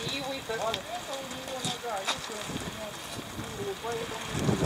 красивый такой. Вот это у него нога, видите, он, ну, поэтому